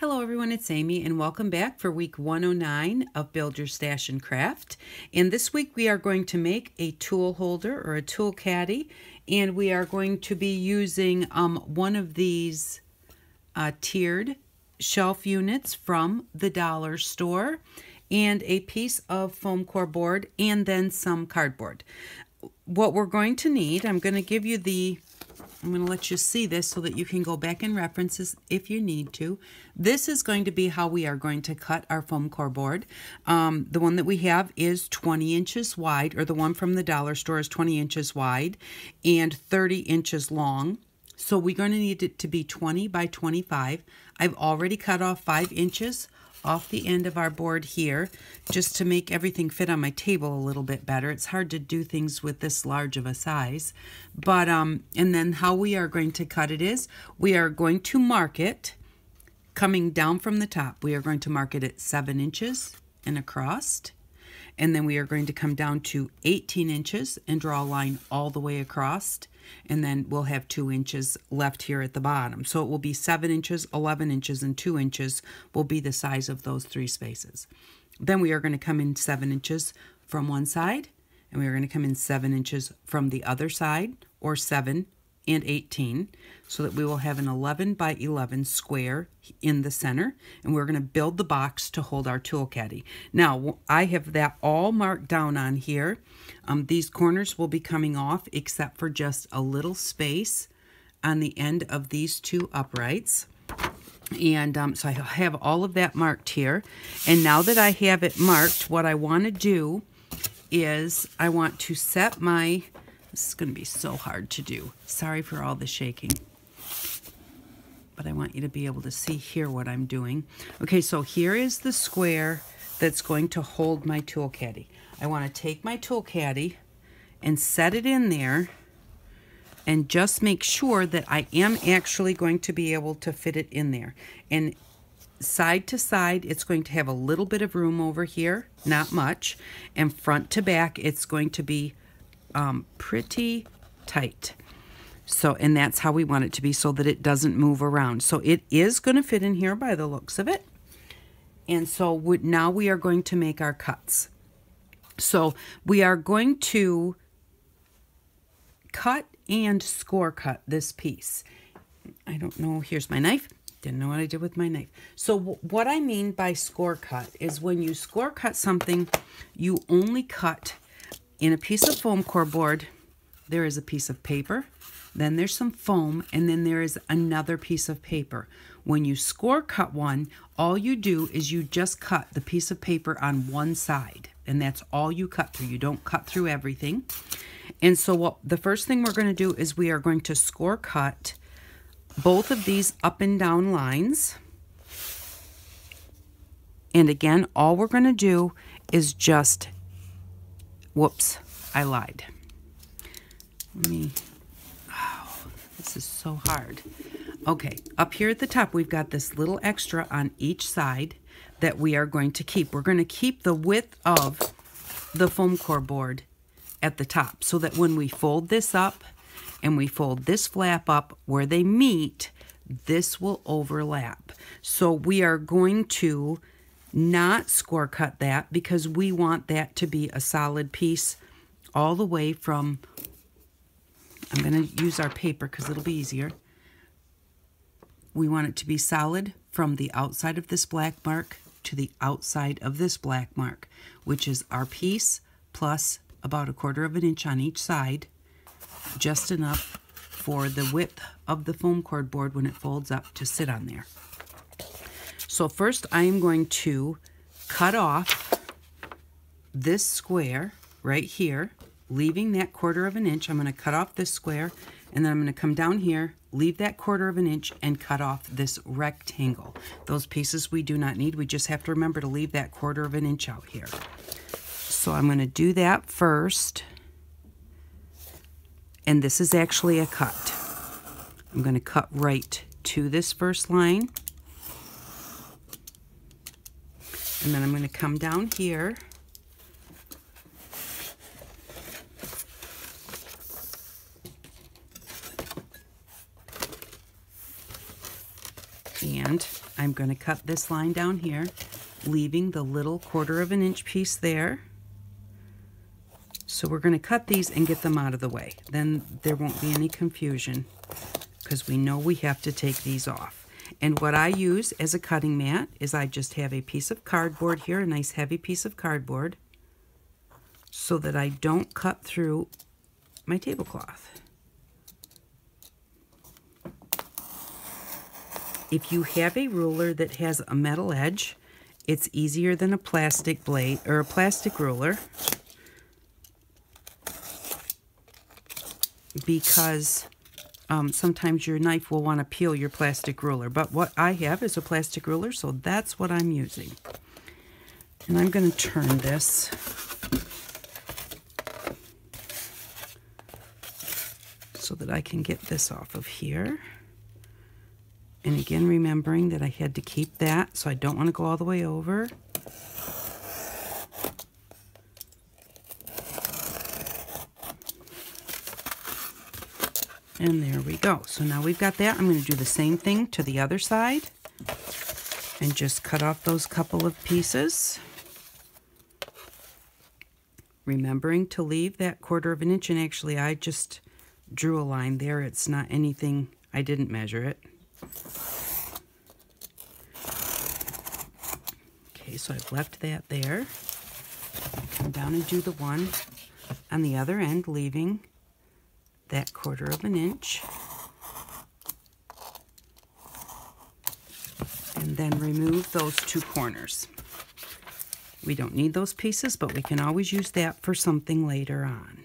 Hello everyone, it's Amy and welcome back for week 109 of Build Your Stash and Craft. And this week we are going to make a tool holder or a tool caddy and we are going to be using um, one of these uh, tiered shelf units from the dollar store and a piece of foam core board and then some cardboard. What we're going to need, I'm going to give you the I'm going to let you see this so that you can go back in references if you need to. This is going to be how we are going to cut our foam core board. Um, the one that we have is 20 inches wide, or the one from the dollar store is 20 inches wide and 30 inches long. So we're going to need it to be 20 by 25. I've already cut off 5 inches off the end of our board here just to make everything fit on my table a little bit better. It's hard to do things with this large of a size. But, um, and then how we are going to cut it is we are going to mark it coming down from the top. We are going to mark it at 7 inches and across. And then we are going to come down to 18 inches and draw a line all the way across and then we'll have two inches left here at the bottom. So it will be seven inches, 11 inches, and two inches will be the size of those three spaces. Then we are going to come in seven inches from one side, and we are going to come in seven inches from the other side, or seven and 18 so that we will have an 11 by 11 square in the center and we're going to build the box to hold our tool caddy. Now I have that all marked down on here. Um, these corners will be coming off except for just a little space on the end of these two uprights. And um, so I have all of that marked here. And now that I have it marked, what I want to do is I want to set my this is going to be so hard to do. Sorry for all the shaking. But I want you to be able to see here what I'm doing. Okay, so here is the square that's going to hold my tool caddy. I want to take my tool caddy and set it in there and just make sure that I am actually going to be able to fit it in there. And side to side, it's going to have a little bit of room over here, not much. And front to back, it's going to be um, pretty tight. So, and that's how we want it to be so that it doesn't move around. So it is going to fit in here by the looks of it. And so now we are going to make our cuts. So we are going to cut and score cut this piece. I don't know, here's my knife. Didn't know what I did with my knife. So what I mean by score cut is when you score cut something, you only cut in a piece of foam core board, there is a piece of paper, then there's some foam, and then there is another piece of paper. When you score cut one, all you do is you just cut the piece of paper on one side, and that's all you cut through. You don't cut through everything. And so what the first thing we're going to do is we are going to score cut both of these up and down lines. And again, all we're going to do is just Whoops, I lied. Let me, oh, this is so hard. Okay, up here at the top, we've got this little extra on each side that we are going to keep. We're going to keep the width of the foam core board at the top so that when we fold this up and we fold this flap up where they meet, this will overlap. So we are going to not score cut that because we want that to be a solid piece all the way from, I'm going to use our paper because it'll be easier. We want it to be solid from the outside of this black mark to the outside of this black mark, which is our piece plus about a quarter of an inch on each side, just enough for the width of the foam core board when it folds up to sit on there. So first I am going to cut off this square right here, leaving that quarter of an inch. I'm going to cut off this square and then I'm going to come down here, leave that quarter of an inch and cut off this rectangle. Those pieces we do not need. We just have to remember to leave that quarter of an inch out here. So I'm going to do that first. And this is actually a cut. I'm going to cut right to this first line. And then I'm going to come down here. And I'm going to cut this line down here, leaving the little quarter of an inch piece there. So we're going to cut these and get them out of the way. Then there won't be any confusion because we know we have to take these off. And what I use as a cutting mat is I just have a piece of cardboard here, a nice heavy piece of cardboard, so that I don't cut through my tablecloth. If you have a ruler that has a metal edge, it's easier than a plastic blade or a plastic ruler because um, sometimes your knife will want to peel your plastic ruler. But what I have is a plastic ruler, so that's what I'm using. And I'm going to turn this. So that I can get this off of here. And again, remembering that I had to keep that, so I don't want to go all the way over. And there we go. So now we've got that. I'm going to do the same thing to the other side. And just cut off those couple of pieces. Remembering to leave that quarter of an inch. And actually, I just drew a line there. It's not anything, I didn't measure it. Okay, so I've left that there. Come down and do the one on the other end, leaving that quarter of an inch. And then remove those two corners. We don't need those pieces, but we can always use that for something later on.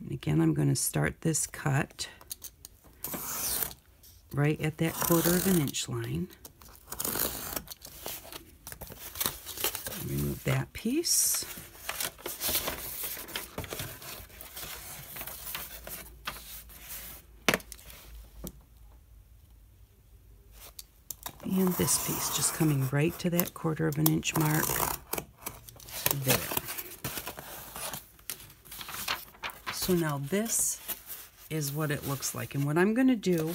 And again, I'm going to start this cut right at that quarter of an inch line. Remove that piece. And this piece just coming right to that quarter of an inch mark there. So now this is what it looks like. And what I'm going to do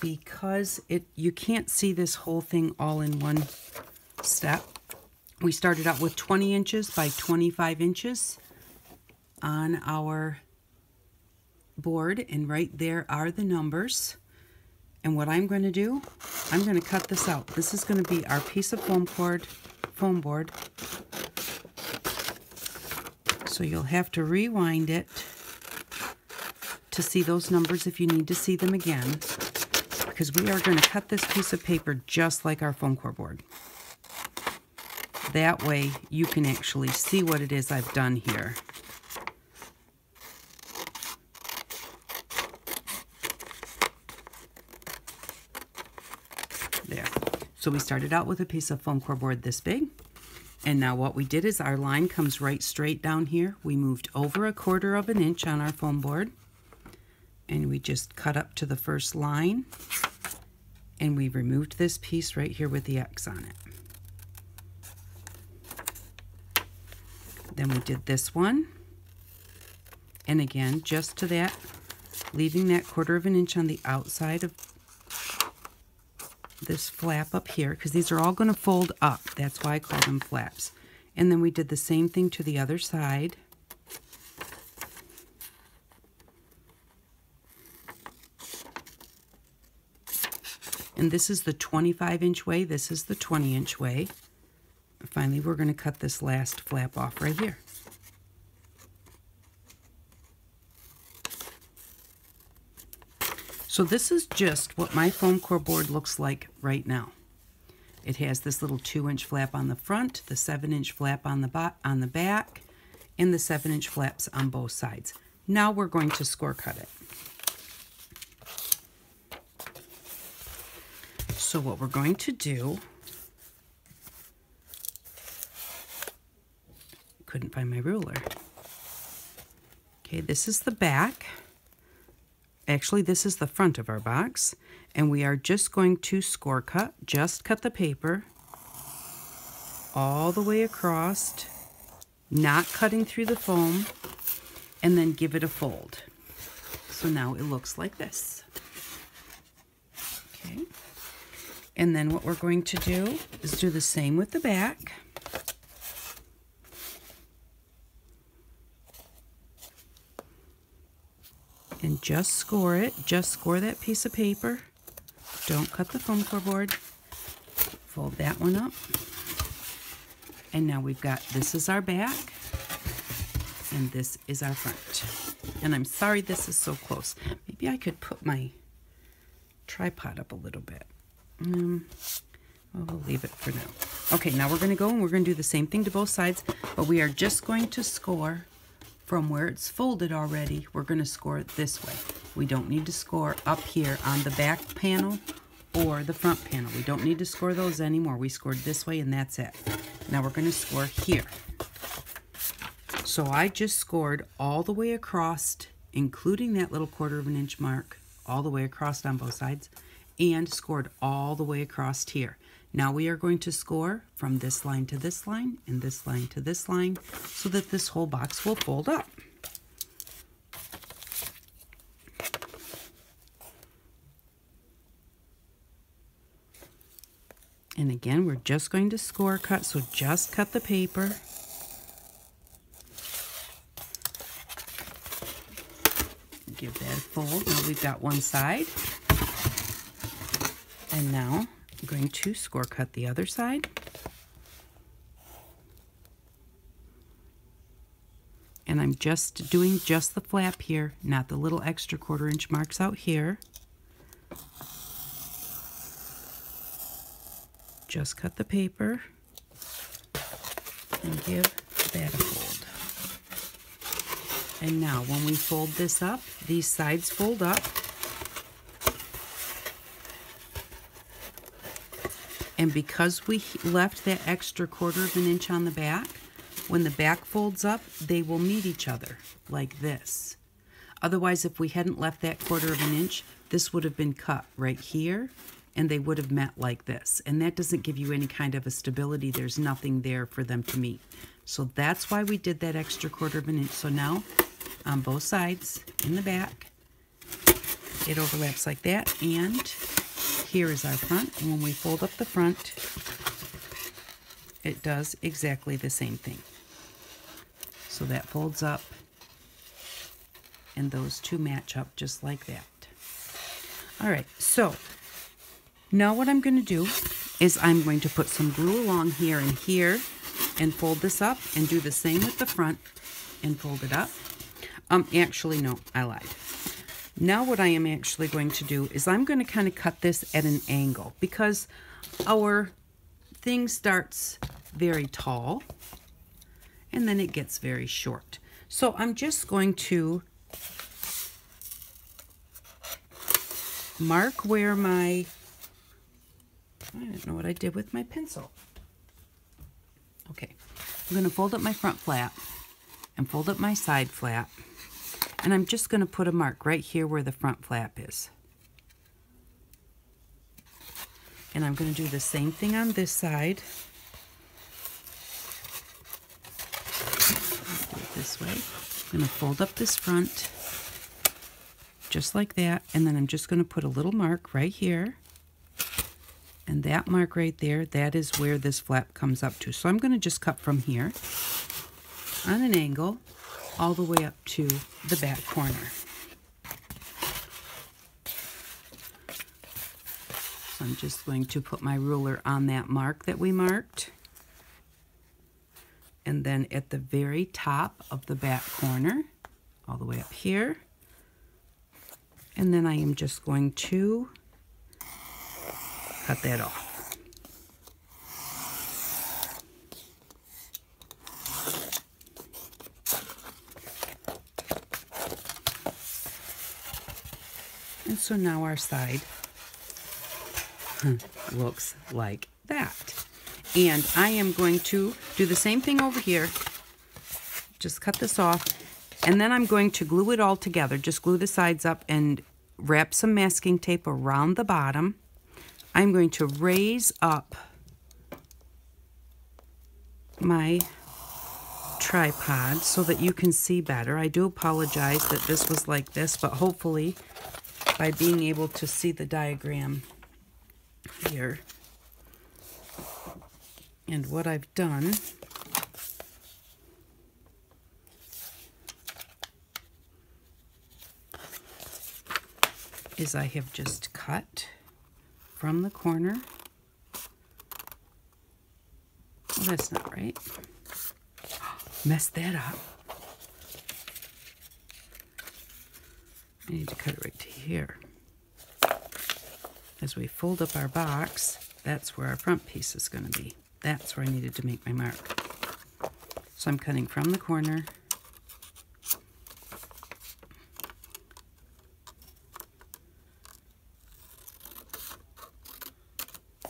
because it you can't see this whole thing all in one step. We started out with 20 inches by 25 inches on our board and right there are the numbers. And what I'm going to do, I'm going to cut this out. This is going to be our piece of foam core, foam board. So you'll have to rewind it to see those numbers if you need to see them again because we are going to cut this piece of paper just like our foam core board. That way you can actually see what it is I've done here. There. So we started out with a piece of foam core board this big. And now what we did is our line comes right straight down here. We moved over a quarter of an inch on our foam board. And we just cut up to the first line and we removed this piece right here with the X on it. Then we did this one. And again, just to that, leaving that quarter of an inch on the outside of this flap up here, because these are all going to fold up. That's why I call them flaps. And then we did the same thing to the other side. And this is the 25 inch way, this is the 20 inch way. Finally, we're going to cut this last flap off right here. So this is just what my foam core board looks like right now. It has this little 2-inch flap on the front, the 7-inch flap on the, on the back, and the 7-inch flaps on both sides. Now we're going to score cut it. So what we're going to do, couldn't find my ruler. Okay, this is the back. Actually, this is the front of our box. And we are just going to score cut, just cut the paper all the way across, not cutting through the foam, and then give it a fold. So now it looks like this. Okay. And then what we're going to do is do the same with the back. Just score it. Just score that piece of paper. Don't cut the foam core board. Fold that one up. And now we've got, this is our back, and this is our front. And I'm sorry this is so close. Maybe I could put my tripod up a little bit. Um, well, we'll leave it for now. Okay, now we're going to go and we're going to do the same thing to both sides, but we are just going to score from where it's folded already. We're going to score it this way. We don't need to score up here on the back panel or the front panel. We don't need to score those anymore. We scored this way and that's it. Now we're going to score here. So I just scored all the way across, including that little quarter of an inch mark, all the way across on both sides, and scored all the way across here. Now we are going to score from this line to this line and this line to this line so that this whole box will fold up. And again, we're just going to score cut, so just cut the paper. Give that a fold. Now we've got one side. And now I'm going to score cut the other side. And I'm just doing just the flap here, not the little extra quarter inch marks out here. just cut the paper and give that a fold. And now when we fold this up, these sides fold up. And because we left that extra quarter of an inch on the back, when the back folds up, they will meet each other like this. Otherwise, if we hadn't left that quarter of an inch, this would have been cut right here and they would have met like this. And that doesn't give you any kind of a stability. There's nothing there for them to meet. So that's why we did that extra quarter of an inch. So now on both sides in the back, it overlaps like that. And here is our front. And when we fold up the front, it does exactly the same thing. So that folds up and those two match up just like that. All right, so now what I'm going to do is I'm going to put some glue along here and here and fold this up and do the same with the front and fold it up. Um, actually, no, I lied. Now what I am actually going to do is I'm going to kind of cut this at an angle because our thing starts very tall and then it gets very short. So I'm just going to mark where my I don't know what I did with my pencil. Okay, I'm going to fold up my front flap and fold up my side flap. And I'm just going to put a mark right here where the front flap is. And I'm going to do the same thing on this side. this way. I'm going to fold up this front just like that. And then I'm just going to put a little mark right here. And that mark right there, that is where this flap comes up to. So I'm going to just cut from here on an angle all the way up to the back corner. So I'm just going to put my ruler on that mark that we marked. And then at the very top of the back corner, all the way up here. And then I am just going to cut that off. So now our side looks like that. And I am going to do the same thing over here. Just cut this off. And then I'm going to glue it all together. Just glue the sides up and wrap some masking tape around the bottom. I'm going to raise up my tripod so that you can see better. I do apologize that this was like this, but hopefully by being able to see the diagram, here. And what I've done is I have just cut from the corner. Well, that's not right. Messed that up. I need to cut it right to here. As we fold up our box, that's where our front piece is going to be. That's where I needed to make my mark. So I'm cutting from the corner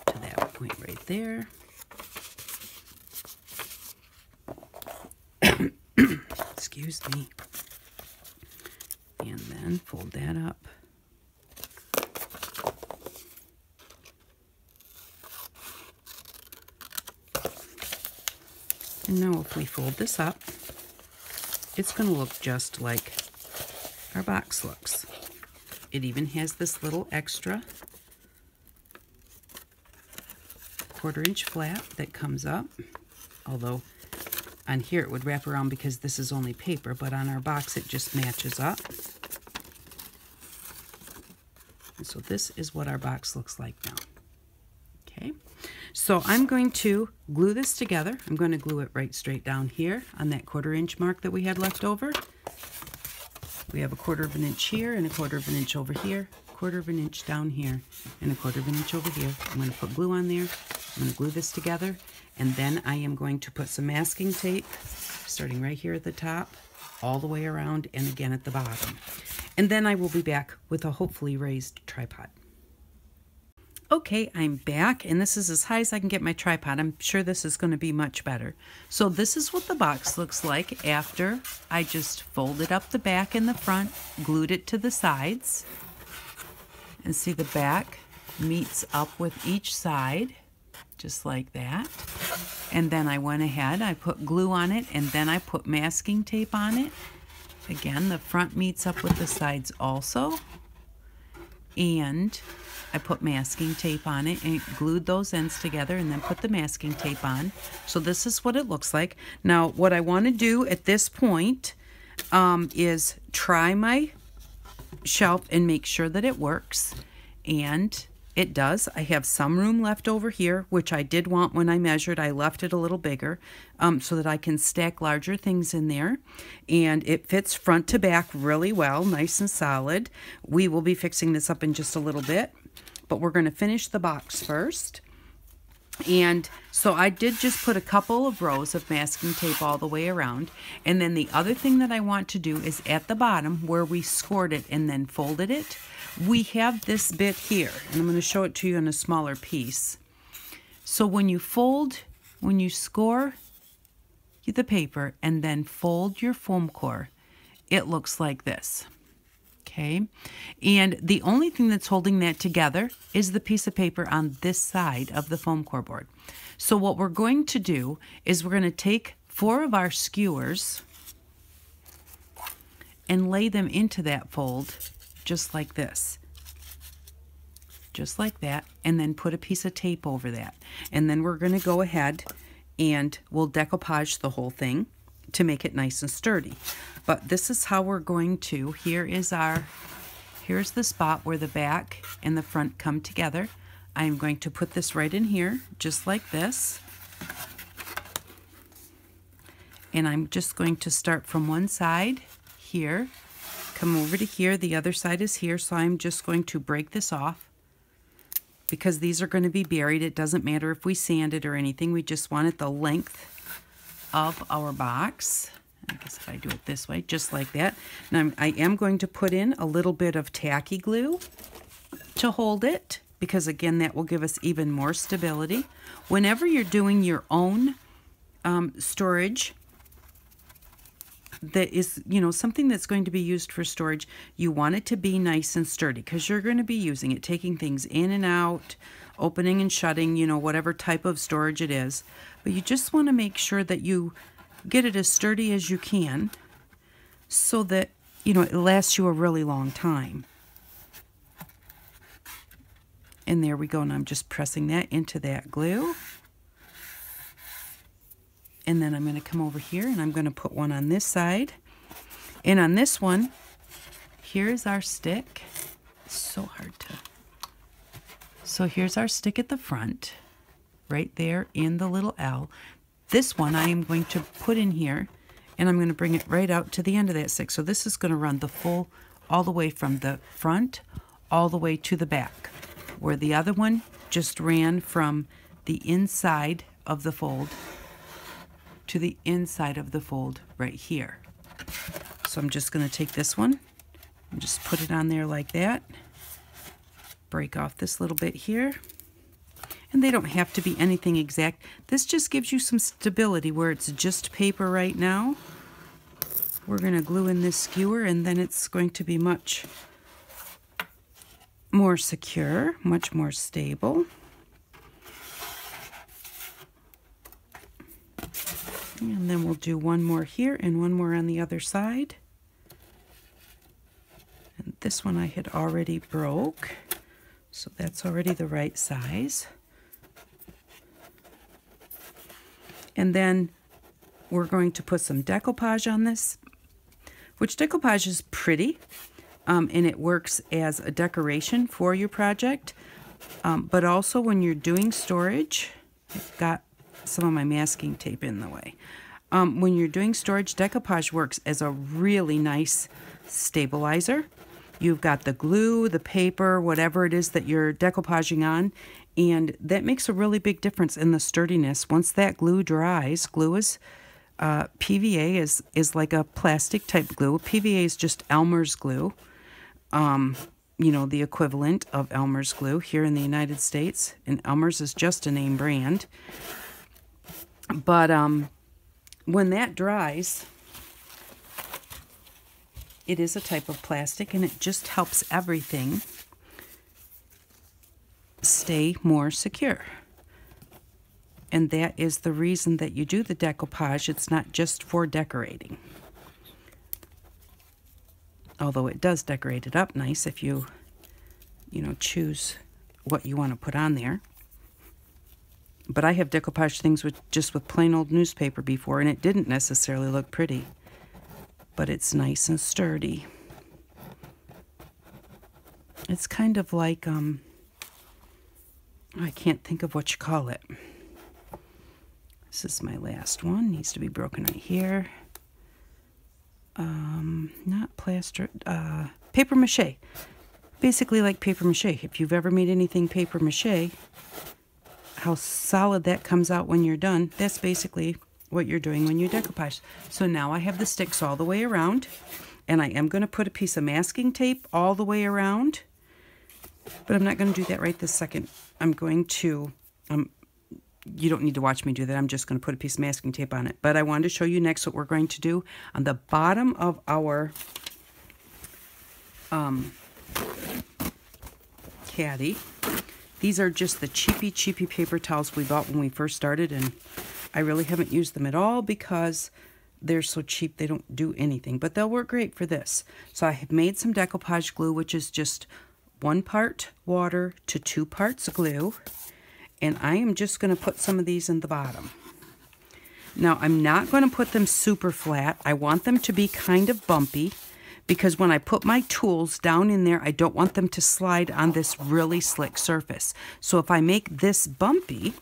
to that point right there. Excuse me. And fold that up. And now if we fold this up, it's going to look just like our box looks. It even has this little extra quarter inch flap that comes up, although on here it would wrap around because this is only paper, but on our box it just matches up. And so this is what our box looks like now. Okay. So I'm going to glue this together. I'm going to glue it right straight down here on that quarter inch mark that we had left over. We have a quarter of an inch here and a quarter of an inch over here, quarter of an inch down here, and a quarter of an inch over here. I'm going to put glue on there. I'm going to glue this together, and then I am going to put some masking tape, starting right here at the top, all the way around, and again at the bottom. And then I will be back with a hopefully raised tripod. Okay, I'm back, and this is as high as I can get my tripod. I'm sure this is going to be much better. So this is what the box looks like after I just folded up the back and the front, glued it to the sides. And see the back meets up with each side, just like that. And then I went ahead, I put glue on it, and then I put masking tape on it. Again, the front meets up with the sides also. And I put masking tape on it and glued those ends together and then put the masking tape on. So this is what it looks like. Now, what I want to do at this point um, is try my shelf and make sure that it works. And it does. I have some room left over here, which I did want when I measured. I left it a little bigger um, so that I can stack larger things in there. And it fits front to back really well, nice and solid. We will be fixing this up in just a little bit but we're going to finish the box first. And so I did just put a couple of rows of masking tape all the way around. And then the other thing that I want to do is at the bottom where we scored it and then folded it, we have this bit here. And I'm going to show it to you in a smaller piece. So when you fold, when you score the paper and then fold your foam core, it looks like this okay? And the only thing that's holding that together is the piece of paper on this side of the foam core board. So what we're going to do is we're going to take four of our skewers and lay them into that fold just like this. Just like that, and then put a piece of tape over that. And then we're going to go ahead and we'll decoupage the whole thing to make it nice and sturdy. But this is how we're going to, here is our, here's the spot where the back and the front come together. I'm going to put this right in here, just like this. And I'm just going to start from one side here, come over to here, the other side is here, so I'm just going to break this off because these are going to be buried. It doesn't matter if we sand it or anything, we just want it the length of our box. I guess if I do it this way, just like that. Now I am going to put in a little bit of tacky glue to hold it because again that will give us even more stability. Whenever you're doing your own um, storage that is, you know, something that's going to be used for storage, you want it to be nice and sturdy because you're going to be using it, taking things in and out, opening and shutting, you know, whatever type of storage it is. But you just want to make sure that you get it as sturdy as you can so that, you know, it lasts you a really long time. And there we go. And I'm just pressing that into that glue. And then I'm going to come over here and I'm going to put one on this side. And on this one, here's our stick. So hard to... So here's our stick at the front, right there in the little L. This one I am going to put in here and I'm going to bring it right out to the end of that stick. So this is going to run the full, all the way from the front all the way to the back, where the other one just ran from the inside of the fold to the inside of the fold right here. So I'm just going to take this one and just put it on there like that. Break off this little bit here. And they don't have to be anything exact. This just gives you some stability where it's just paper right now. We're going to glue in this skewer and then it's going to be much more secure, much more stable. And then we'll do one more here and one more on the other side. And this one I had already broke, so that's already the right size. And then we're going to put some decoupage on this, which decoupage is pretty um, and it works as a decoration for your project. Um, but also when you're doing storage, I've got some of my masking tape in the way. Um, when you're doing storage, decoupage works as a really nice stabilizer. You've got the glue, the paper, whatever it is that you're decoupaging on, and that makes a really big difference in the sturdiness. Once that glue dries, glue is uh, PVA is is like a plastic type glue. PVA is just Elmer's glue um, you know, the equivalent of Elmer's glue here in the United States. And Elmer's is just a name brand. But um, when that dries, it is a type of plastic and it just helps everything stay more secure. And that is the reason that you do the decoupage. It's not just for decorating although it does decorate it up nice if you, you know, choose what you want to put on there. But I have decoupage things with just with plain old newspaper before, and it didn't necessarily look pretty. But it's nice and sturdy. It's kind of like, um, I can't think of what you call it. This is my last one. Needs to be broken right here um, not plaster, uh, paper mache. Basically like paper mache. If you've ever made anything paper mache, how solid that comes out when you're done, that's basically what you're doing when you decoupage. So now I have the sticks all the way around, and I am going to put a piece of masking tape all the way around, but I'm not going to do that right this second. I'm going to, um, you don't need to watch me do that. I'm just going to put a piece of masking tape on it. But I wanted to show you next what we're going to do on the bottom of our um, caddy. These are just the cheapy, cheapy paper towels we bought when we first started. And I really haven't used them at all because they're so cheap they don't do anything. But they'll work great for this. So I have made some decoupage glue, which is just one part water to two parts glue and I am just going to put some of these in the bottom. Now, I'm not going to put them super flat. I want them to be kind of bumpy because when I put my tools down in there, I don't want them to slide on this really slick surface. So if I make this bumpy,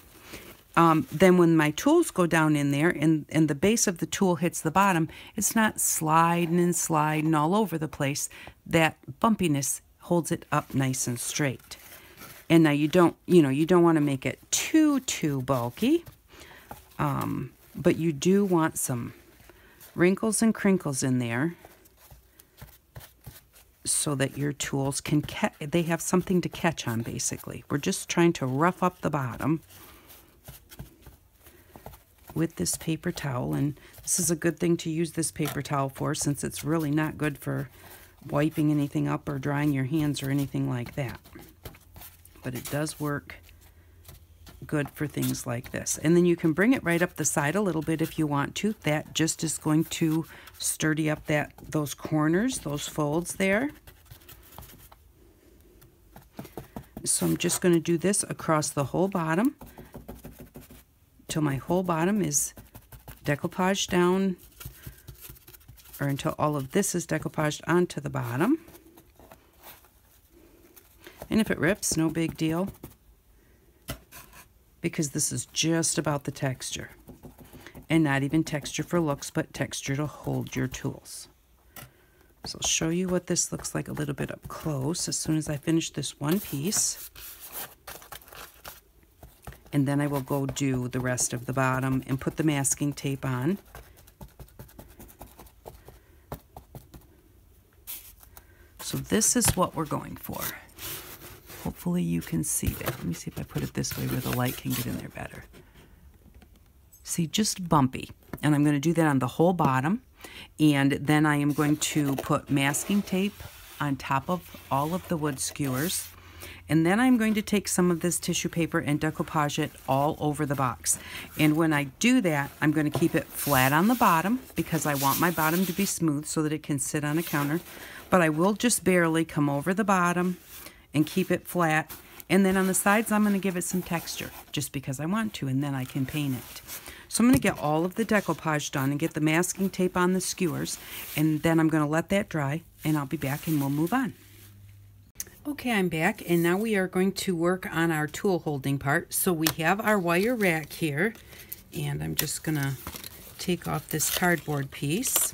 um, then when my tools go down in there and, and the base of the tool hits the bottom, it's not sliding and sliding all over the place. That bumpiness holds it up nice and straight. And now you don't, you know, you don't want to make it too, too bulky. Um, but you do want some wrinkles and crinkles in there so that your tools can catch, they have something to catch on basically. We're just trying to rough up the bottom with this paper towel and this is a good thing to use this paper towel for since it's really not good for wiping anything up or drying your hands or anything like that but it does work good for things like this. And then you can bring it right up the side a little bit if you want to. That just is going to sturdy up that those corners, those folds there. So I'm just going to do this across the whole bottom till my whole bottom is decoupaged down or until all of this is decoupaged onto the bottom. And if it rips, no big deal because this is just about the texture and not even texture for looks, but texture to hold your tools. So I'll show you what this looks like a little bit up close as soon as I finish this one piece. And then I will go do the rest of the bottom and put the masking tape on. So this is what we're going for. Hopefully you can see that. Let me see if I put it this way where the light can get in there better. See, just bumpy. And I'm going to do that on the whole bottom. And then I am going to put masking tape on top of all of the wood skewers. And then I'm going to take some of this tissue paper and decoupage it all over the box. And when I do that, I'm going to keep it flat on the bottom because I want my bottom to be smooth so that it can sit on a counter. But I will just barely come over the bottom and keep it flat. And then on the sides, I'm going to give it some texture just because I want to, and then I can paint it. So I'm going to get all of the decoupage done and get the masking tape on the skewers, and then I'm going to let that dry, and I'll be back and we'll move on. Okay, I'm back, and now we are going to work on our tool holding part. So we have our wire rack here, and I'm just going to take off this cardboard piece.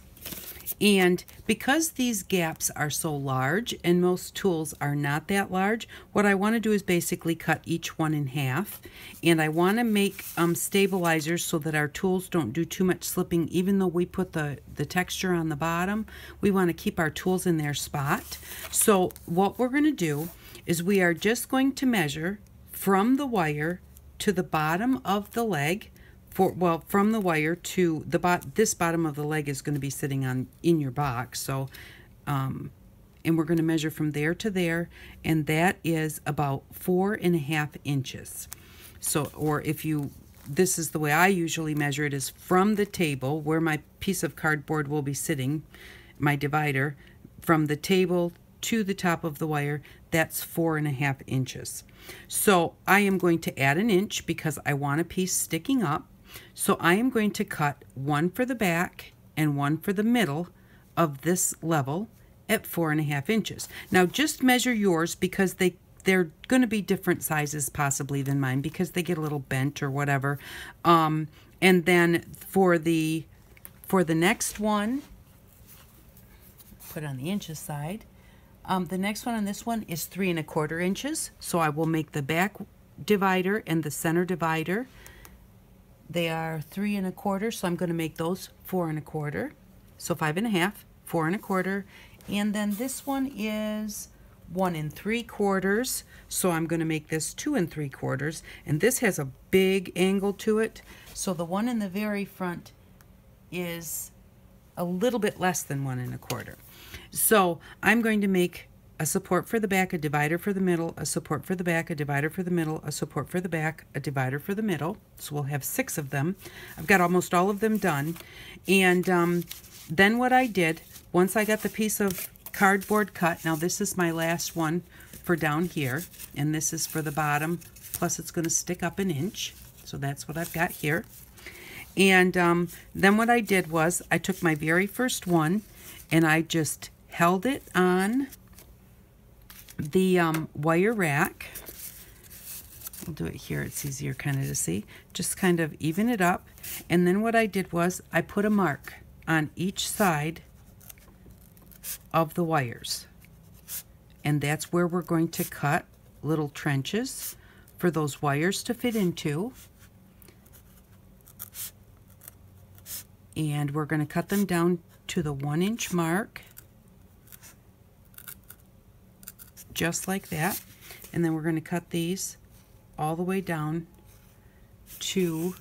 And because these gaps are so large and most tools are not that large, what I want to do is basically cut each one in half. And I want to make um, stabilizers so that our tools don't do too much slipping. Even though we put the, the texture on the bottom, we want to keep our tools in their spot. So what we're going to do is we are just going to measure from the wire to the bottom of the leg for well from the wire to the bot this bottom of the leg is going to be sitting on in your box so um, and we're going to measure from there to there and that is about four and a half inches. So or if you this is the way I usually measure it is from the table where my piece of cardboard will be sitting my divider from the table to the top of the wire that's four and a half inches. So I am going to add an inch because I want a piece sticking up so I am going to cut one for the back and one for the middle of this level at four and a half inches. Now just measure yours because they they're going to be different sizes possibly than mine because they get a little bent or whatever. Um, and then for the for the next one, put on the inches side. Um, the next one on this one is three and a quarter inches. So I will make the back divider and the center divider they are three and a quarter, so I'm going to make those four and a quarter. So five and a half, four and a quarter. And then this one is one and three quarters, so I'm going to make this two and three quarters. And this has a big angle to it, so the one in the very front is a little bit less than one and a quarter. So I'm going to make a support for the back, a divider for the middle, a support for the back, a divider for the middle, a support for the back, a divider for the middle. So we'll have six of them. I've got almost all of them done. And um, then what I did, once I got the piece of cardboard cut, now this is my last one for down here, and this is for the bottom, plus it's going to stick up an inch. So that's what I've got here. And um, then what I did was I took my very first one and I just held it on the um, wire rack. I'll do it here. It's easier kind of to see. Just kind of even it up. And then what I did was I put a mark on each side of the wires. And that's where we're going to cut little trenches for those wires to fit into. And we're going to cut them down to the one inch mark. Just like that. And then we're going to cut these all the way down to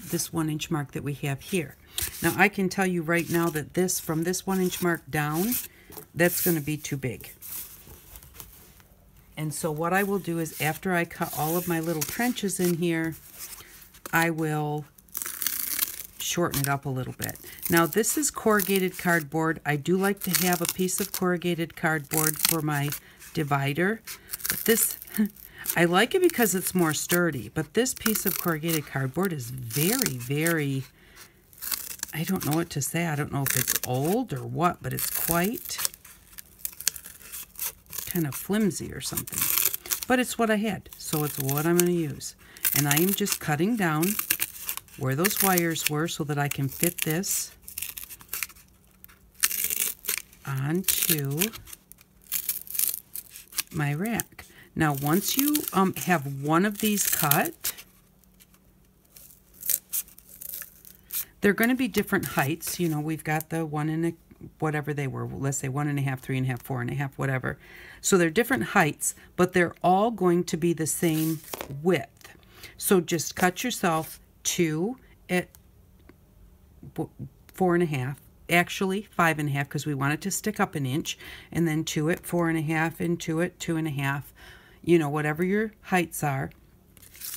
this one inch mark that we have here. Now I can tell you right now that this, from this one inch mark down, that's going to be too big. And so what I will do is after I cut all of my little trenches in here, I will shorten it up a little bit. Now this is corrugated cardboard. I do like to have a piece of corrugated cardboard for my divider. But this, I like it because it's more sturdy, but this piece of corrugated cardboard is very, very, I don't know what to say. I don't know if it's old or what, but it's quite kind of flimsy or something. But it's what I had, so it's what I'm going to use. And I am just cutting down where those wires were so that I can fit this onto my rack. Now, once you um, have one of these cut, they're going to be different heights. You know, we've got the one and a whatever they were, let's say one and a half, three and a half, four and a half, whatever. So they're different heights, but they're all going to be the same width. So just cut yourself two at four and a half, actually five and a half because we want it to stick up an inch, and then two at four and a half, and two at two and a half, you know, whatever your heights are.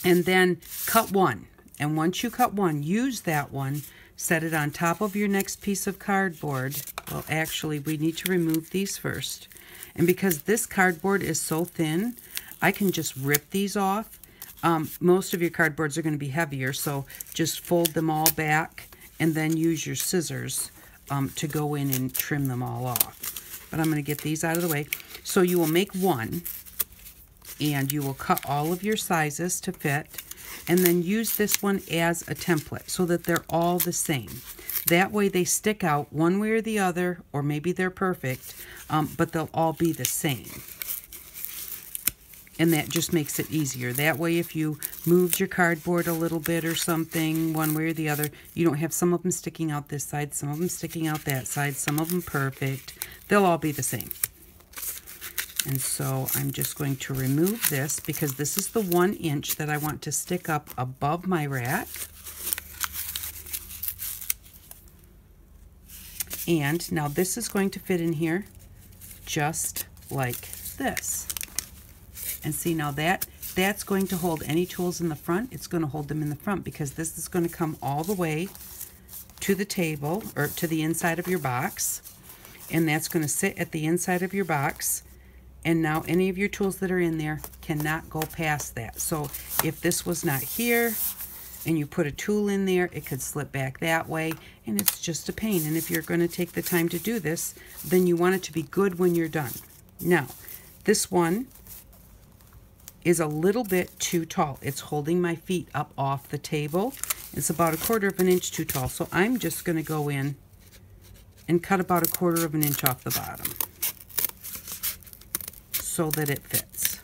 And then cut one. And once you cut one, use that one set it on top of your next piece of cardboard. Well, actually, we need to remove these first. And because this cardboard is so thin, I can just rip these off. Um, most of your cardboards are going to be heavier, so just fold them all back and then use your scissors um, to go in and trim them all off. But I'm going to get these out of the way. So you will make one, and you will cut all of your sizes to fit and then use this one as a template so that they're all the same. That way they stick out one way or the other, or maybe they're perfect, um, but they'll all be the same. And that just makes it easier. That way if you moved your cardboard a little bit or something, one way or the other, you don't have some of them sticking out this side, some of them sticking out that side, some of them perfect. They'll all be the same. And so I'm just going to remove this because this is the one inch that I want to stick up above my rack. And now this is going to fit in here just like this. And see now that that's going to hold any tools in the front. It's going to hold them in the front because this is going to come all the way to the table or to the inside of your box. And that's going to sit at the inside of your box and now any of your tools that are in there cannot go past that. So if this was not here and you put a tool in there, it could slip back that way and it's just a pain. And if you're going to take the time to do this, then you want it to be good when you're done. Now, this one is a little bit too tall. It's holding my feet up off the table. It's about a quarter of an inch too tall. So I'm just going to go in and cut about a quarter of an inch off the bottom so that it fits.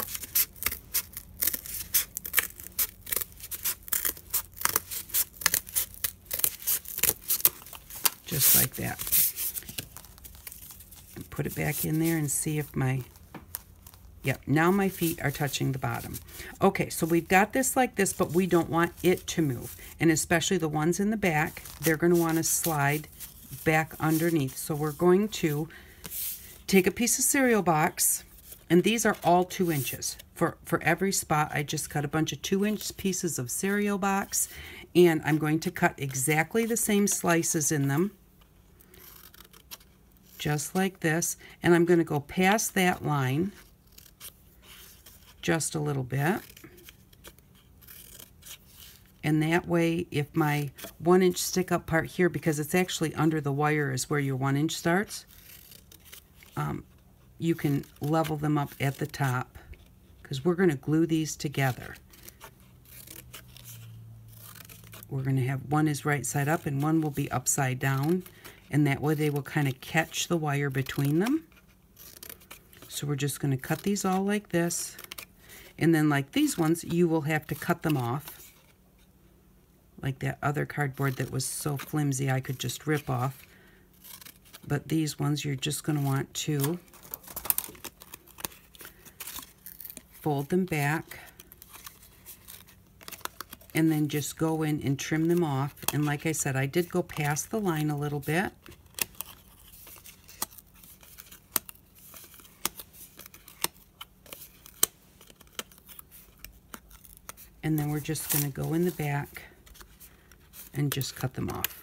Just like that. And put it back in there and see if my Yep, now my feet are touching the bottom. Okay, so we've got this like this, but we don't want it to move. And especially the ones in the back, they're going to want to slide back underneath. So we're going to take a piece of cereal box, and these are all two inches. For, for every spot, I just cut a bunch of two inch pieces of cereal box and I'm going to cut exactly the same slices in them. Just like this. And I'm going to go past that line just a little bit. And that way, if my one inch stick up part here, because it's actually under the wire is where your one inch starts, um, you can level them up at the top because we're going to glue these together. We're going to have one is right side up and one will be upside down and that way they will kind of catch the wire between them. So we're just going to cut these all like this and then like these ones you will have to cut them off like that other cardboard that was so flimsy I could just rip off. But these ones you're just going to want to fold them back and then just go in and trim them off. And like I said, I did go past the line a little bit. and then we're just going to go in the back and just cut them off.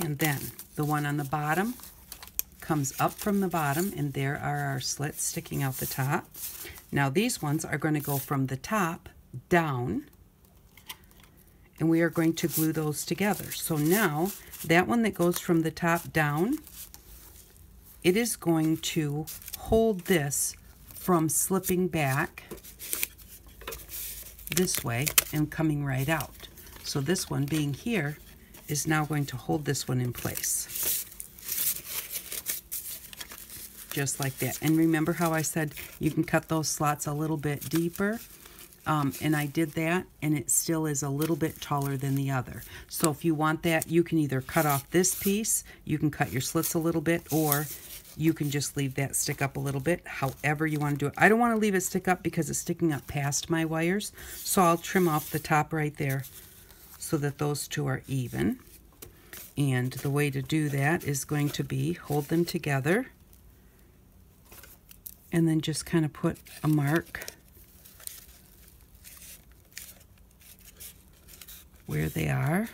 And then the one on the bottom comes up from the bottom and there are our slits sticking out the top. Now these ones are going to go from the top down and we are going to glue those together. So now that one that goes from the top down, it is going to hold this from slipping back this way and coming right out. So this one being here is now going to hold this one in place. Just like that. And remember how I said you can cut those slots a little bit deeper? Um, and I did that and it still is a little bit taller than the other. So if you want that, you can either cut off this piece, you can cut your slits a little bit, or you can just leave that stick up a little bit, however you want to do it. I don't want to leave it stick up because it's sticking up past my wires, so I'll trim off the top right there so that those two are even. And the way to do that is going to be hold them together and then just kind of put a mark where they are.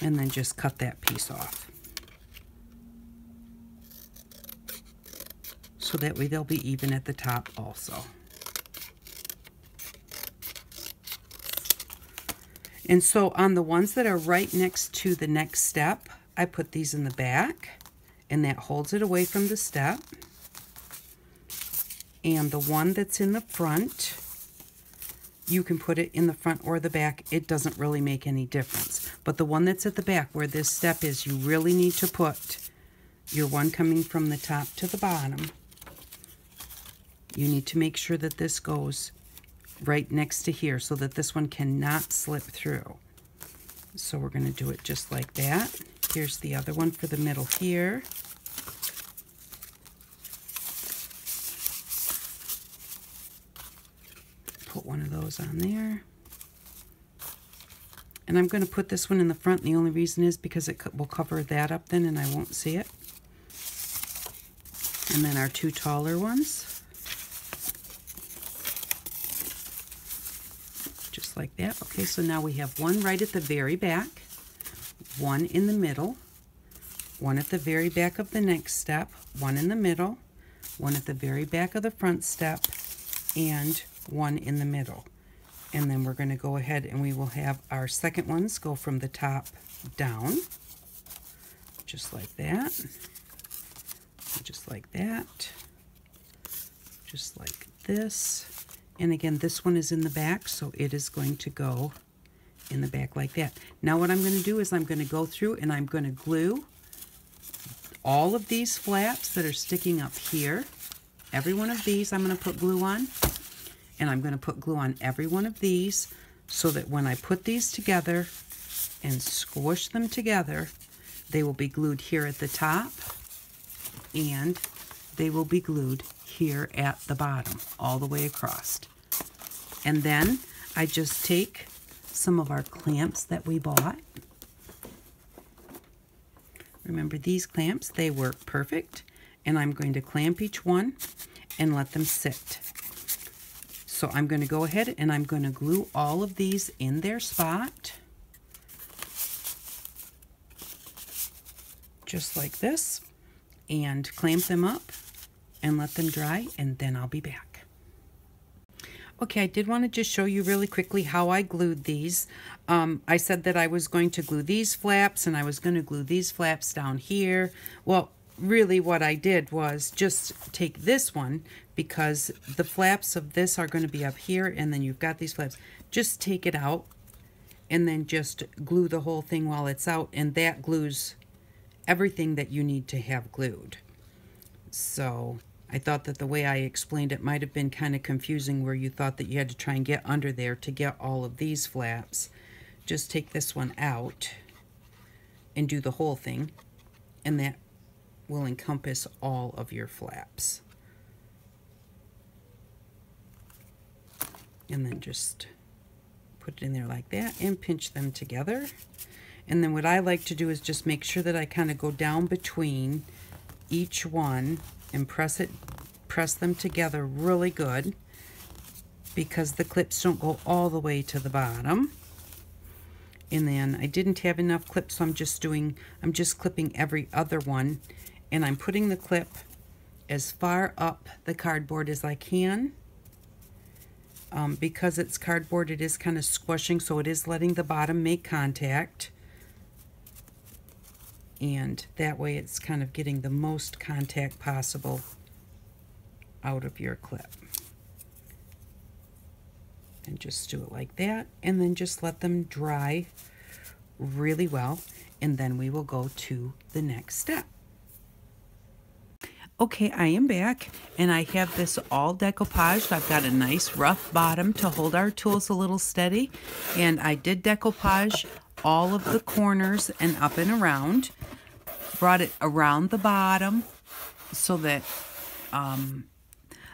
and then just cut that piece off. So that way they'll be even at the top also. And so on the ones that are right next to the next step, I put these in the back and that holds it away from the step. And the one that's in the front, you can put it in the front or the back. It doesn't really make any difference. But the one that's at the back where this step is, you really need to put your one coming from the top to the bottom. You need to make sure that this goes right next to here so that this one cannot slip through. So we're going to do it just like that. Here's the other one for the middle here. One of those on there. And I'm going to put this one in the front. The only reason is because it will cover that up then and I won't see it. And then our two taller ones. Just like that. Okay, so now we have one right at the very back, one in the middle, one at the very back of the next step, one in the middle, one at the very back of the front step, and one in the middle. And then we're going to go ahead and we will have our second ones go from the top down just like that just like that just like this. And again this one is in the back so it is going to go in the back like that. Now what I'm going to do is I'm going to go through and I'm going to glue all of these flaps that are sticking up here. Every one of these I'm going to put glue on and I'm going to put glue on every one of these so that when I put these together and squish them together, they will be glued here at the top and they will be glued here at the bottom all the way across. And then I just take some of our clamps that we bought. Remember these clamps, they work perfect. And I'm going to clamp each one and let them sit. So I'm going to go ahead and I'm going to glue all of these in their spot. Just like this. And clamp them up and let them dry and then I'll be back. Okay, I did want to just show you really quickly how I glued these. Um, I said that I was going to glue these flaps and I was going to glue these flaps down here. Well, really what I did was just take this one because the flaps of this are going to be up here and then you've got these flaps. Just take it out and then just glue the whole thing while it's out and that glues everything that you need to have glued. So I thought that the way I explained it might have been kind of confusing where you thought that you had to try and get under there to get all of these flaps. Just take this one out and do the whole thing and that will encompass all of your flaps. And then just put it in there like that and pinch them together. And then what I like to do is just make sure that I kind of go down between each one and press it, press them together really good because the clips don't go all the way to the bottom. And then I didn't have enough clips, so I'm just doing, I'm just clipping every other one. And I'm putting the clip as far up the cardboard as I can. Um, because it's cardboard, it is kind of squishing, so it is letting the bottom make contact. And that way it's kind of getting the most contact possible out of your clip and just do it like that and then just let them dry really well and then we will go to the next step. Okay, I am back and I have this all decoupaged. I've got a nice rough bottom to hold our tools a little steady and I did decoupage all of the corners and up and around. Brought it around the bottom so that um,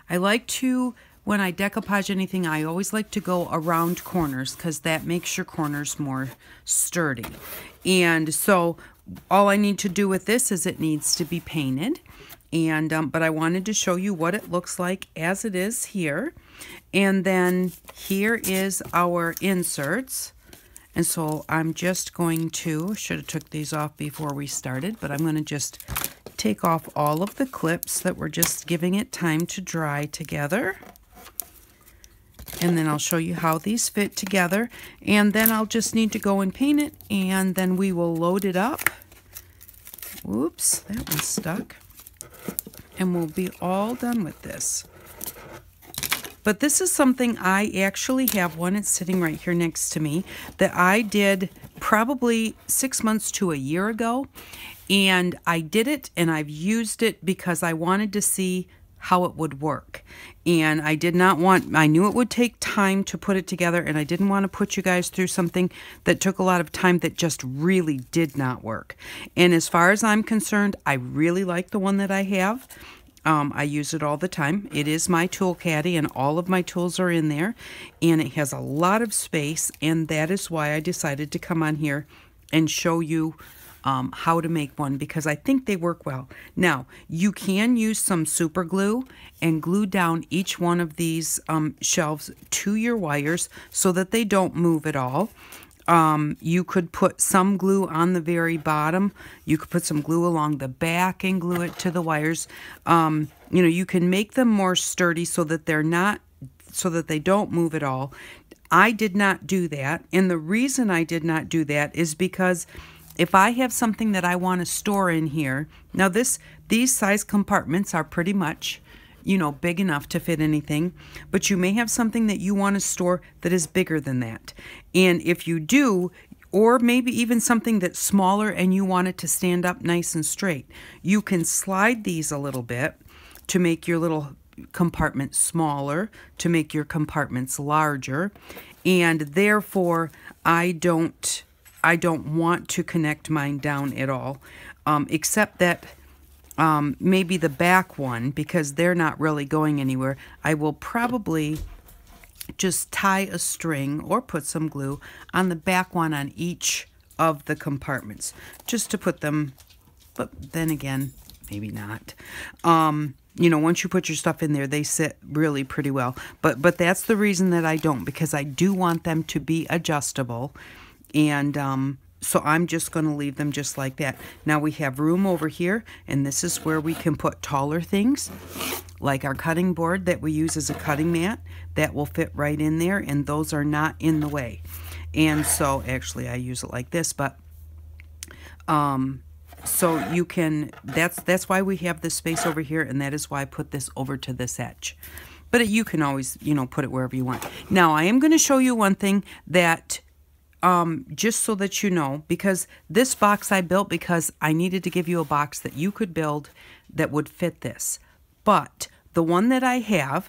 I like to when I decoupage anything, I always like to go around corners because that makes your corners more sturdy. And so all I need to do with this is it needs to be painted. And um, But I wanted to show you what it looks like as it is here. And then here is our inserts. And so I'm just going to, should have took these off before we started, but I'm going to just take off all of the clips that we're just giving it time to dry together and then I'll show you how these fit together and then I'll just need to go and paint it and then we will load it up oops that one's stuck and we'll be all done with this. But this is something I actually have one it's sitting right here next to me that I did probably six months to a year ago. And I did it and I've used it because I wanted to see how it would work. And I did not want, I knew it would take time to put it together, and I didn't want to put you guys through something that took a lot of time that just really did not work. And as far as I'm concerned, I really like the one that I have. Um, I use it all the time. It is my tool caddy, and all of my tools are in there. And it has a lot of space, and that is why I decided to come on here and show you um, how to make one because I think they work well. Now, you can use some super glue and glue down each one of these um, shelves to your wires so that they don't move at all. Um, you could put some glue on the very bottom. You could put some glue along the back and glue it to the wires. Um, you know, you can make them more sturdy so that they're not, so that they don't move at all. I did not do that. And the reason I did not do that is because if I have something that I want to store in here, now this these size compartments are pretty much, you know, big enough to fit anything, but you may have something that you want to store that is bigger than that. And if you do, or maybe even something that's smaller and you want it to stand up nice and straight, you can slide these a little bit to make your little compartment smaller, to make your compartments larger. And therefore, I don't I don't want to connect mine down at all, um, except that um, maybe the back one, because they're not really going anywhere, I will probably just tie a string or put some glue on the back one on each of the compartments, just to put them, but then again, maybe not. Um, you know, once you put your stuff in there, they sit really pretty well. But but that's the reason that I don't, because I do want them to be adjustable and um, so I'm just going to leave them just like that. Now we have room over here, and this is where we can put taller things, like our cutting board that we use as a cutting mat. That will fit right in there, and those are not in the way. And so, actually, I use it like this, but um, so you can, that's, that's why we have this space over here, and that is why I put this over to this edge. But you can always, you know, put it wherever you want. Now, I am going to show you one thing that um, just so that you know, because this box I built because I needed to give you a box that you could build that would fit this. But the one that I have,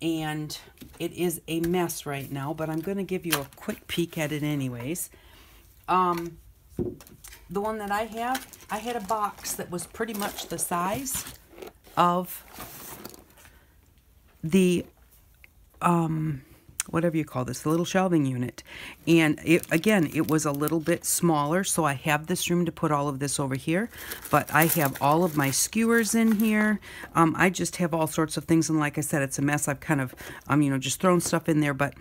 and it is a mess right now, but I'm going to give you a quick peek at it anyways. Um, the one that I have, I had a box that was pretty much the size of the um, whatever you call this, the little shelving unit. And it, again, it was a little bit smaller, so I have this room to put all of this over here. But I have all of my skewers in here. Um, I just have all sorts of things, and like I said, it's a mess. I've kind of, um, you know, just thrown stuff in there, but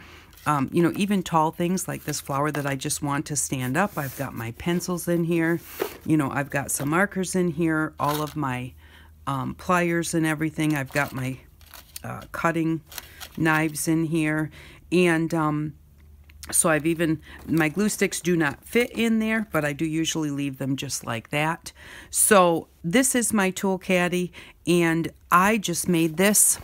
um, you know, even tall things like this flower that I just want to stand up. I've got my pencils in here. You know, I've got some markers in here, all of my um, pliers and everything. I've got my uh, cutting knives in here. And um, so I've even, my glue sticks do not fit in there, but I do usually leave them just like that. So this is my tool caddy, and I just made this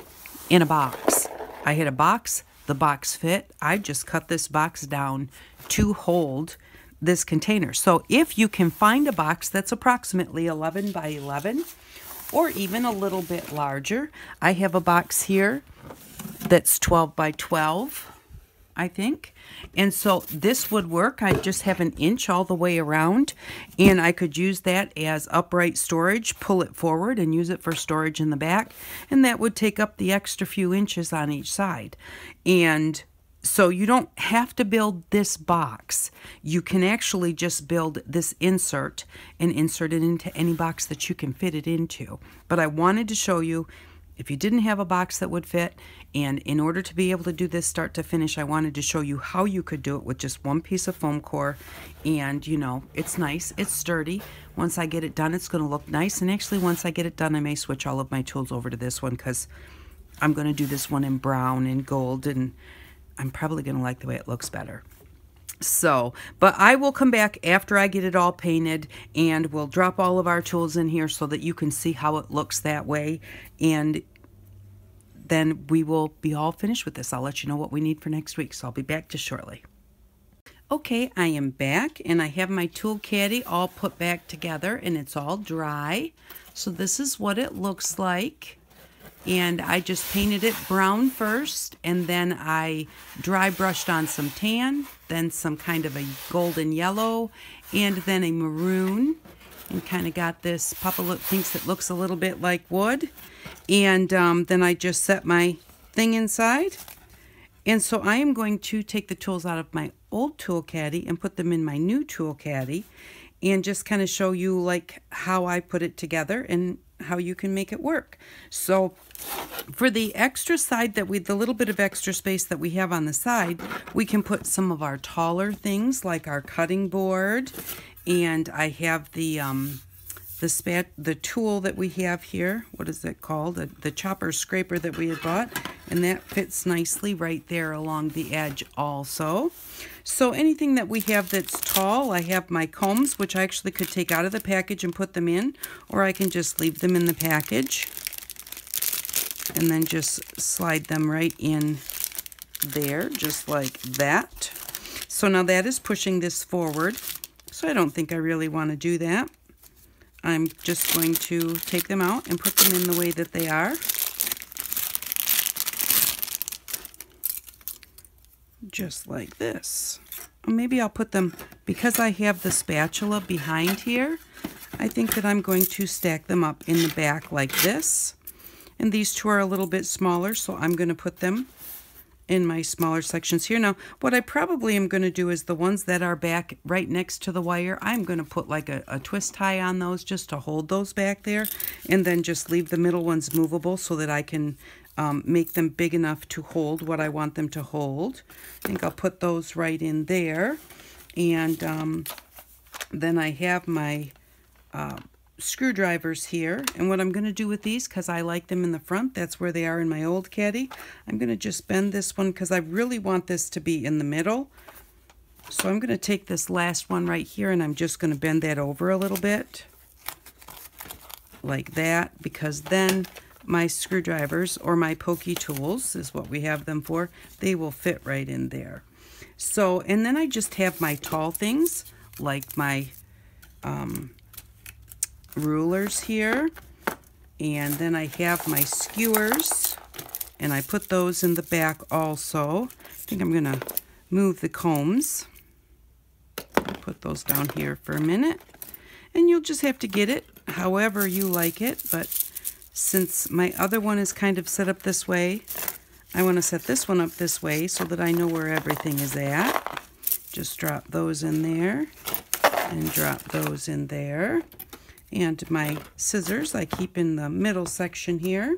in a box. I had a box the box fit, I just cut this box down to hold this container. So if you can find a box that's approximately 11 by 11 or even a little bit larger, I have a box here that's 12 by 12, I think. And so this would work. I just have an inch all the way around and I could use that as upright storage, pull it forward and use it for storage in the back. And that would take up the extra few inches on each side. And so you don't have to build this box. You can actually just build this insert and insert it into any box that you can fit it into. But I wanted to show you if you didn't have a box that would fit, and in order to be able to do this start to finish, I wanted to show you how you could do it with just one piece of foam core. And, you know, it's nice, it's sturdy. Once I get it done, it's going to look nice. And actually, once I get it done, I may switch all of my tools over to this one because I'm going to do this one in brown and gold, and I'm probably going to like the way it looks better. So, but I will come back after I get it all painted and we'll drop all of our tools in here so that you can see how it looks that way. And then we will be all finished with this. I'll let you know what we need for next week. So I'll be back just shortly. Okay, I am back and I have my tool caddy all put back together and it's all dry. So this is what it looks like and I just painted it brown first and then I dry brushed on some tan then some kind of a golden yellow and then a maroon and kind of got this Papa look, thinks it looks a little bit like wood. And um, then I just set my thing inside. And so I am going to take the tools out of my old tool caddy and put them in my new tool caddy and just kind of show you like how I put it together and how you can make it work. So for the extra side that we, the little bit of extra space that we have on the side, we can put some of our taller things like our cutting board. And I have the, um, the spat, the tool that we have here. What is it called? The, the chopper scraper that we had bought. And that fits nicely right there along the edge also. So anything that we have that's tall, I have my combs, which I actually could take out of the package and put them in, or I can just leave them in the package and then just slide them right in there, just like that. So now that is pushing this forward, so I don't think I really want to do that. I'm just going to take them out and put them in the way that they are. Just like this. Or maybe I'll put them, because I have the spatula behind here, I think that I'm going to stack them up in the back like this. And these two are a little bit smaller, so I'm going to put them in my smaller sections here. Now, what I probably am going to do is the ones that are back right next to the wire, I'm going to put like a, a, twist tie on those just to hold those back there. And then just leave the middle ones movable so that I can um, make them big enough to hold what I want them to hold. I think I'll put those right in there. And um, then I have my uh, screwdrivers here. And what I'm going to do with these, because I like them in the front, that's where they are in my old caddy. I'm going to just bend this one because I really want this to be in the middle. So I'm going to take this last one right here and I'm just going to bend that over a little bit like that because then my screwdrivers or my pokey tools is what we have them for. They will fit right in there. So, and then I just have my tall things like my um, rulers here. And then I have my skewers and I put those in the back also. I think I'm going to move the combs. Put those down here for a minute. And you'll just have to get it however you like it, but since my other one is kind of set up this way, I want to set this one up this way so that I know where everything is at. Just drop those in there and drop those in there. And my scissors I keep in the middle section here.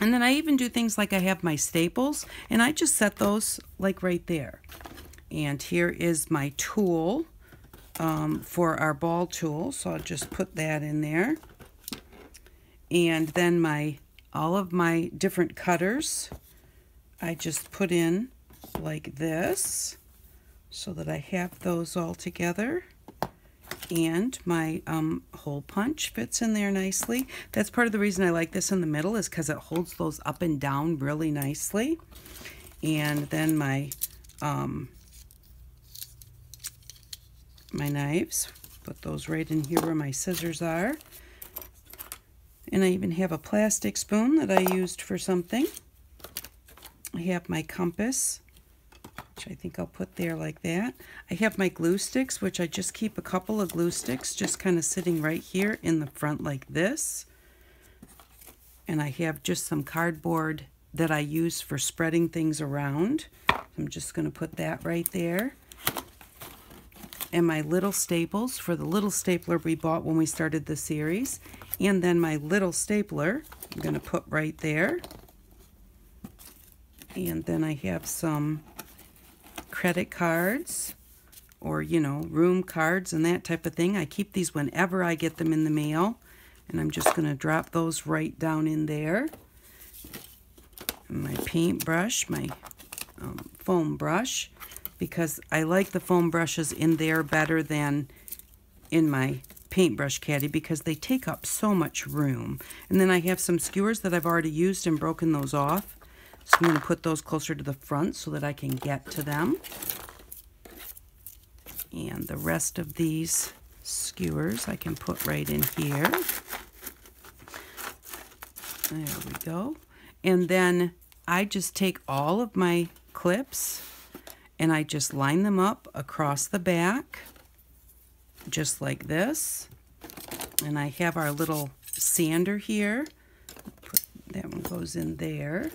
And then I even do things like I have my staples and I just set those like right there. And here is my tool um, for our ball tool. So I'll just put that in there. And then my all of my different cutters I just put in like this so that I have those all together and my um, hole punch fits in there nicely. That's part of the reason I like this in the middle is because it holds those up and down really nicely. And then my um, my knives, put those right in here where my scissors are. And I even have a plastic spoon that I used for something. I have my compass which I think I'll put there like that. I have my glue sticks, which I just keep a couple of glue sticks just kind of sitting right here in the front like this. And I have just some cardboard that I use for spreading things around. I'm just going to put that right there. And my little staples for the little stapler we bought when we started the series. And then my little stapler I'm going to put right there. And then I have some credit cards or, you know, room cards and that type of thing. I keep these whenever I get them in the mail. And I'm just going to drop those right down in there. And my paintbrush, my um, foam brush, because I like the foam brushes in there better than in my paintbrush caddy because they take up so much room. And then I have some skewers that I've already used and broken those off. So I'm going to put those closer to the front so that I can get to them. And the rest of these skewers I can put right in here. There we go. And then I just take all of my clips and I just line them up across the back just like this. And I have our little sander here. Put, that one goes in there.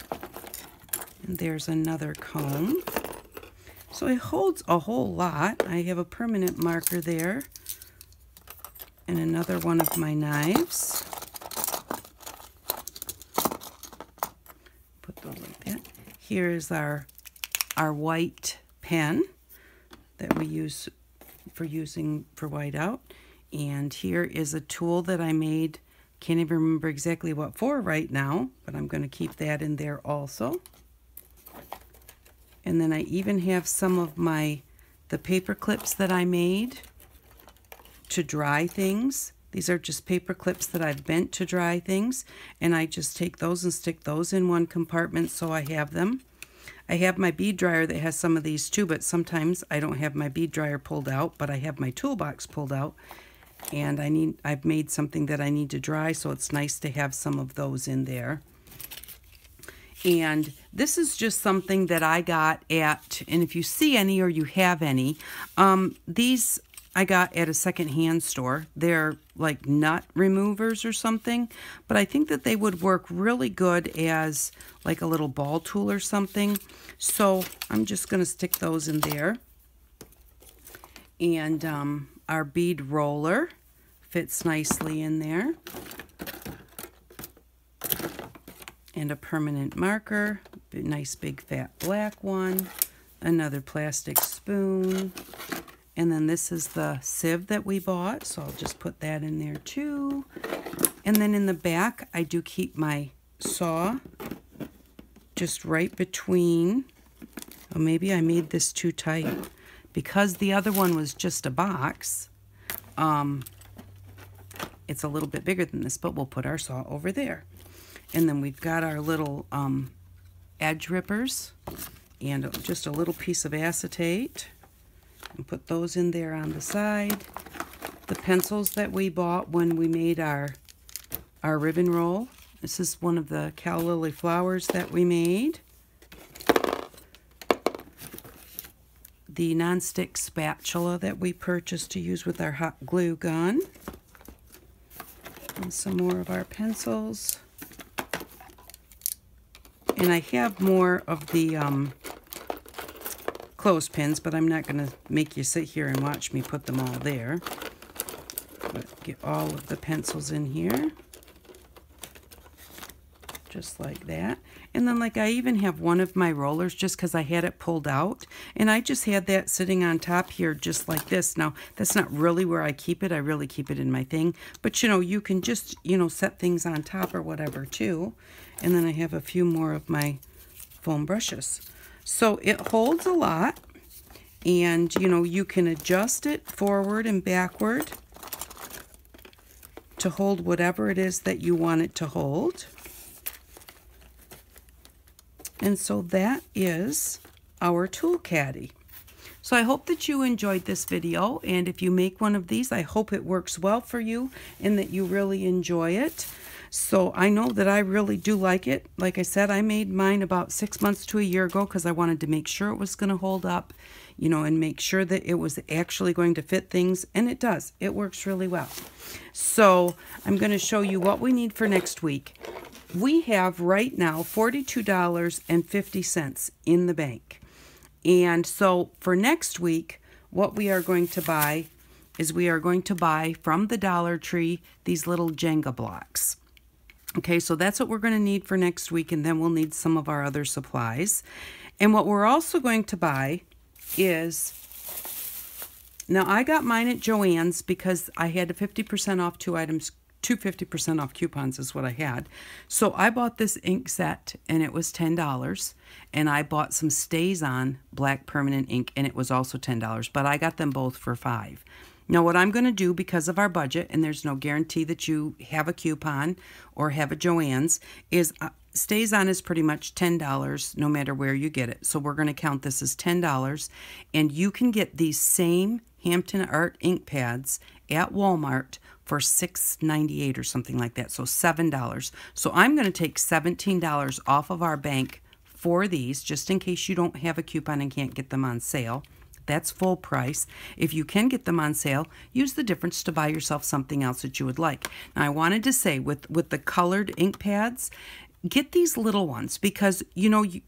And there's another comb. So it holds a whole lot. I have a permanent marker there. And another one of my knives. Put those like that. Here is our, our white pen that we use for using for whiteout. And here is a tool that I made. Can't even remember exactly what for right now, but I'm going to keep that in there also. And then I even have some of my, the paper clips that I made to dry things. These are just paper clips that I've bent to dry things. And I just take those and stick those in one compartment so I have them. I have my bead dryer that has some of these too, but sometimes I don't have my bead dryer pulled out, but I have my toolbox pulled out. And I need, I've made something that I need to dry, so it's nice to have some of those in there. And this is just something that I got at, and if you see any or you have any, um, these I got at a secondhand store. They're like nut removers or something, but I think that they would work really good as like a little ball tool or something. So I'm just going to stick those in there. And um, our bead roller fits nicely in there and a permanent marker, nice big fat black one, another plastic spoon, and then this is the sieve that we bought, so I'll just put that in there too. And then in the back, I do keep my saw just right between, oh, maybe I made this too tight. Because the other one was just a box, um, it's a little bit bigger than this, but we'll put our saw over there. And then we've got our little um, edge rippers and just a little piece of acetate. And put those in there on the side. The pencils that we bought when we made our, our ribbon roll. This is one of the Calla Lily flowers that we made. The nonstick spatula that we purchased to use with our hot glue gun. And some more of our pencils. And I have more of the um, clothespins, but I'm not going to make you sit here and watch me put them all there. Get all of the pencils in here. just like that. And then like I even have one of my rollers just because I had it pulled out. And I just had that sitting on top here just like this. Now, that's not really where I keep it. I really keep it in my thing. But, you know, you can just, you know, set things on top or whatever too. And then I have a few more of my foam brushes. So it holds a lot. And, you know, you can adjust it forward and backward to hold whatever it is that you want it to hold. And so that is our tool caddy. So I hope that you enjoyed this video and if you make one of these I hope it works well for you and that you really enjoy it. So I know that I really do like it. Like I said, I made mine about six months to a year ago because I wanted to make sure it was going to hold up, you know, and make sure that it was actually going to fit things. And it does. It works really well. So I'm going to show you what we need for next week. We have right now $42.50 in the bank. And so for next week, what we are going to buy is we are going to buy from the Dollar Tree these little Jenga blocks. Okay, so that's what we're going to need for next week, and then we'll need some of our other supplies. And what we're also going to buy is, now I got mine at Joann's because I had a 50% off two items, two 50% off coupons is what I had. So I bought this ink set, and it was $10. And I bought some StazOn black permanent ink, and it was also $10. But I got them both for 5 now what I'm going to do because of our budget, and there's no guarantee that you have a coupon or have a Joann's, is uh, StazOn is pretty much $10 no matter where you get it. So we're going to count this as $10. And you can get these same Hampton Art ink pads at Walmart for $6.98 or something like that. So $7. So I'm going to take $17 off of our bank for these just in case you don't have a coupon and can't get them on sale. That's full price. If you can get them on sale, use the difference to buy yourself something else that you would like. Now, I wanted to say with, with the colored ink pads, get these little ones because, you know, you,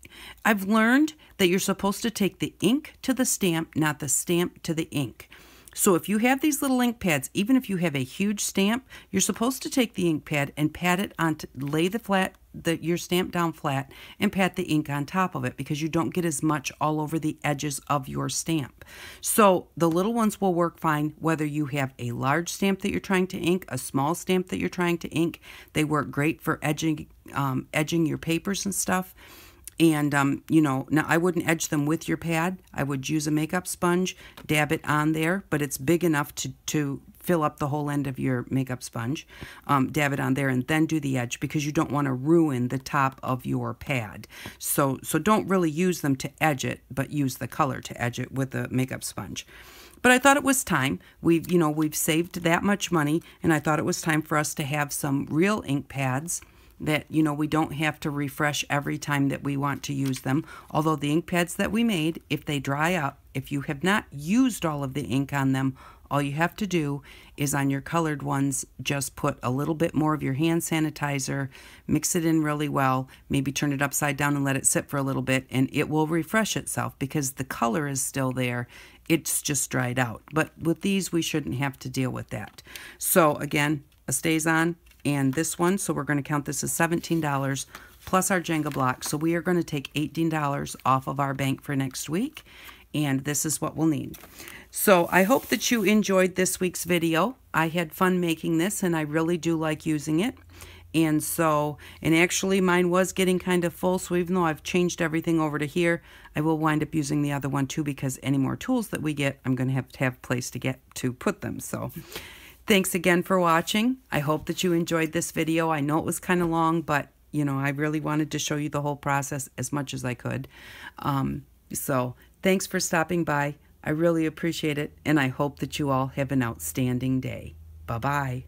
I've learned that you're supposed to take the ink to the stamp, not the stamp to the ink. So if you have these little ink pads, even if you have a huge stamp, you're supposed to take the ink pad and pat it on, to, lay the flat, the, your stamp down flat and pat the ink on top of it because you don't get as much all over the edges of your stamp. So the little ones will work fine whether you have a large stamp that you're trying to ink, a small stamp that you're trying to ink. They work great for edging, um, edging your papers and stuff. And, um, you know, now I wouldn't edge them with your pad. I would use a makeup sponge, dab it on there, but it's big enough to, to fill up the whole end of your makeup sponge. Um, dab it on there and then do the edge because you don't want to ruin the top of your pad. So, so don't really use them to edge it, but use the color to edge it with a makeup sponge. But I thought it was time. We've, you know, we've saved that much money, and I thought it was time for us to have some real ink pads that you know we don't have to refresh every time that we want to use them. Although the ink pads that we made if they dry up if you have not used all of the ink on them all you have to do is on your colored ones just put a little bit more of your hand sanitizer mix it in really well maybe turn it upside down and let it sit for a little bit and it will refresh itself because the color is still there. It's just dried out. But with these we shouldn't have to deal with that. So again a StazOn and this one. So we're going to count this as $17 plus our Jenga block. So we are going to take $18 off of our bank for next week. And this is what we'll need. So I hope that you enjoyed this week's video. I had fun making this and I really do like using it. And so, and actually mine was getting kind of full, so even though I've changed everything over to here, I will wind up using the other one too because any more tools that we get, I'm going to have to have place to get to put them. So Thanks again for watching. I hope that you enjoyed this video. I know it was kind of long, but you know, I really wanted to show you the whole process as much as I could. Um, so thanks for stopping by. I really appreciate it, and I hope that you all have an outstanding day. Bye-bye.